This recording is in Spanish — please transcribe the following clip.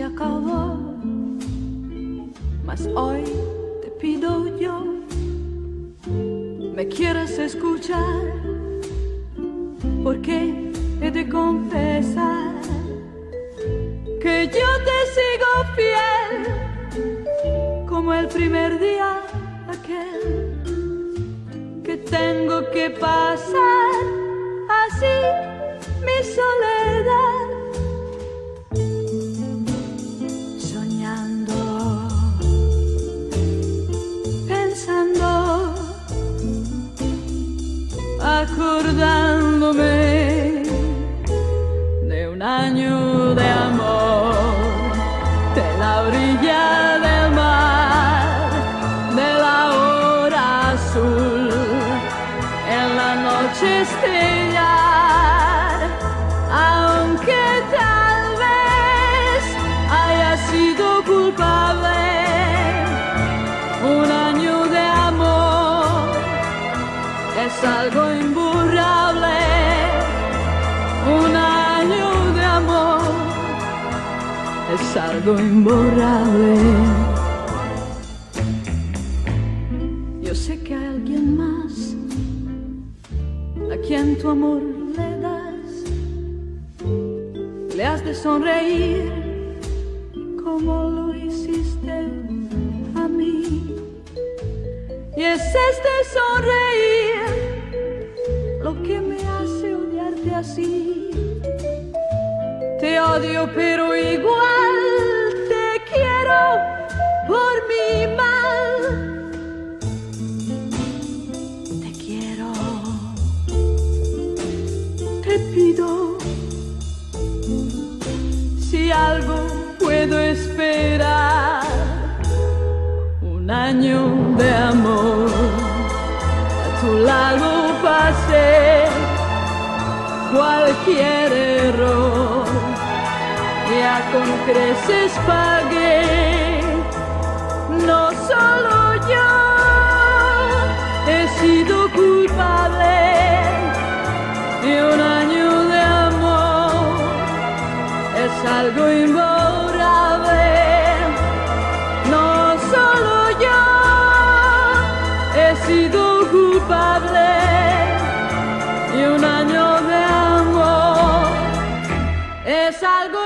se acabó, mas hoy te pido yo, ¿me quieres escuchar? Porque he de confesar que yo te sigo fiel como el primer día aquel que tengo que pasar acordándome de un año de amor de la orilla del mar de la hora azul en la noche es algo imborrable un año de amor. Es algo imborrable. Yo sé que hay alguien más a quien tu amor le das. Le has de sonreír como lo hiciste a mí. Y es este sonreír Te odio pero igual te quiero por mi mal. Te quiero, te pido si algo puedo esperar. Un año de amor a tu lado cualquier error. Ya con creces pagué no solo yo he sido culpable de un año de amor. Es algo de